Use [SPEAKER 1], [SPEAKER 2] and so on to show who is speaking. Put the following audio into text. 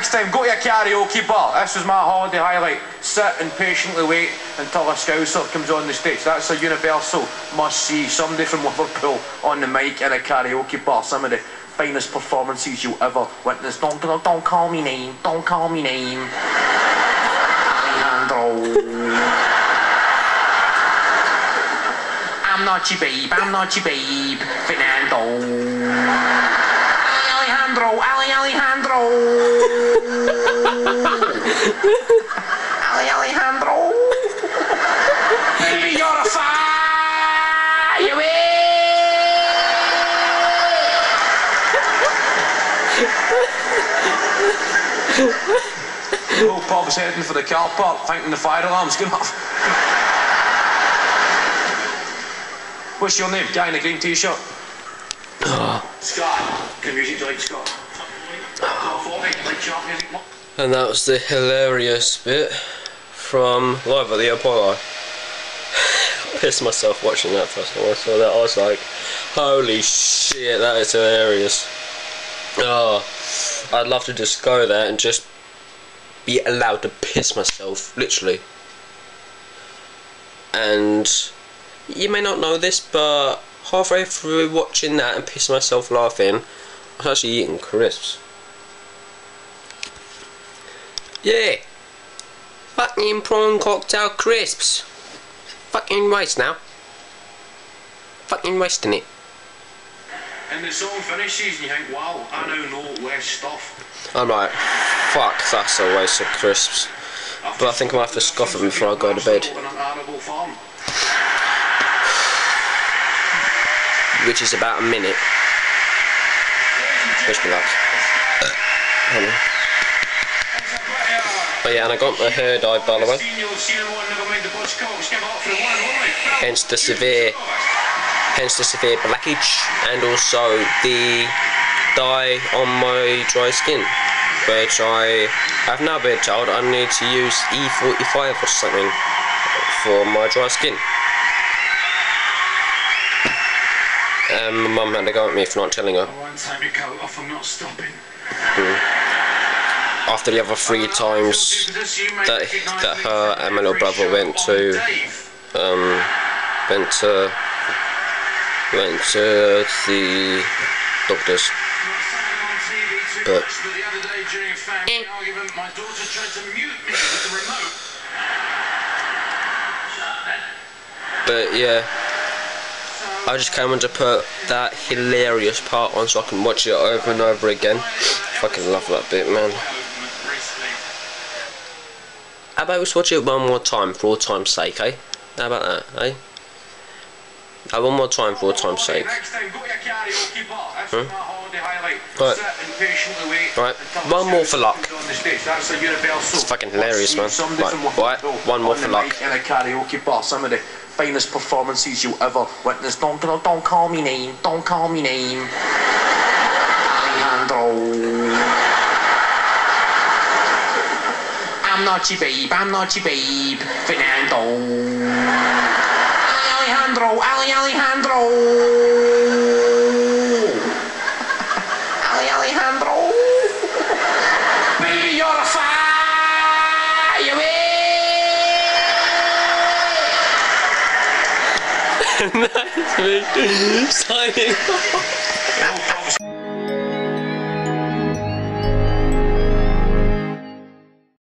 [SPEAKER 1] next time, go to a karaoke bar. This was my holiday highlight. Sit and patiently wait until a scouser comes on the stage. That's a universal must see. Somebody from Liverpool on the mic in a karaoke bar. Some of the finest performances you'll ever witness. Don't, don't, don't call me name. Don't call me name. Alejandro. I'm not your babe, I'm not your babe, Fernando. Alejandro, Ale Alejandro. Ale Alejandro. Baby, you're a fire. The whole pub's heading for the car park, thinking the fire alarm's going off. What's your name? Guy in the green t-shirt. Scott. Can music do like Scott?
[SPEAKER 2] And that was the hilarious bit from Live at the Apollo. Pissed myself watching that first time I saw that. I was like, holy shit, that is hilarious. Oh, I'd love to just go there and just be allowed to piss myself, literally. And you may not know this, but halfway through watching that and pissing myself laughing, I was actually eating crisps. Yeah. Fucking prawn cocktail crisps. Fucking waste now. Fucking wasting it.
[SPEAKER 1] And the song finishes and you think, wow, I now know less stuff.
[SPEAKER 2] I'm like, fuck, that's a waste of crisps. But I think I might have to scoff them before I go to bed. Which is about a minute. Just relax. Hold on. Oh yeah, and I got my hair dyed by the way. Hence the severe, hence the severe blackage, and also the dye on my dry skin, which I have now been told I need to use E45 or something for my dry skin. And my mum had to go at me for not telling her.
[SPEAKER 1] I won't take my coat off, I'm not stopping. Hmm.
[SPEAKER 2] After the other three times that that her and my little brother went to um went to went to the doctors. But but yeah. I just came on to put that hilarious part on so I can watch it over and over again. Fucking love that bit, man. How about we just watch it one more time for all time's sake, eh? How about that, eh? Uh, one more time for all time's sake.
[SPEAKER 1] Hmm?
[SPEAKER 2] Right. Right. One more for luck. It's fucking hilarious, man. Right. Right. One more for luck.
[SPEAKER 1] In a karaoke bar, some of the finest performances you ever witness. Don't, don't, don't call me name. Don't call me name. Alejandro. I'm not your babe. I'm not your babe. Fernando. Alejandro. Ale Alejandro. Ale Alejandro. Baby, you're a fire.
[SPEAKER 2] That's me signing off.